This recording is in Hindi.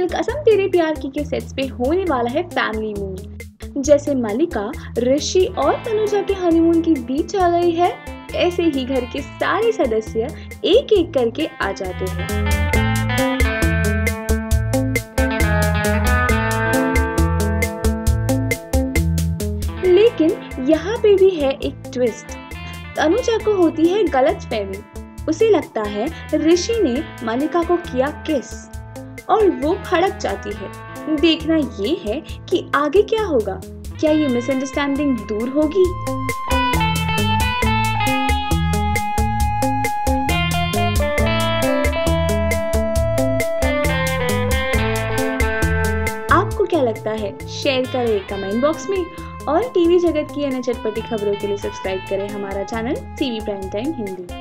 सीरियल कसम तेरे प्यार की के सेट्स पे होने वाला है फैमिली मून जैसे मलिका ऋषि और तनुजा के हनीमून की बीच आ गई है, ऐसे ही घर के सारे सदस्य एक एक करके आ जाते हैं। लेकिन यहाँ पे भी है एक ट्विस्ट तनुजा को होती है गलत फहमी उसे लगता है ऋषि ने मलिका को किया किस और वो भड़क जाती है। देखना ये है कि आगे क्या होगा। क्या ये मिसअंडरस्टैंडिंग दूर होगी? आपको क्या लगता है? शेयर करें कमेंट बॉक्स में और टीवी जगत की अन्य चटपटी खबरों के लिए सब्सक्राइब करें हमारा channel TV prime time Hindi